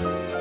음